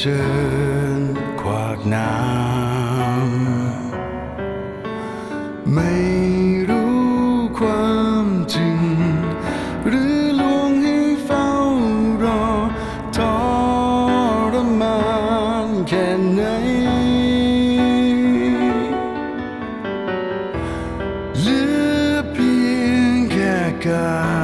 ชิญขวากน้ำไม่รู้ความจริง หรือลวงให้เฝ้ารอทรมานแค่ไหน เหลือเพียงแค่กาย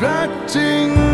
reflecting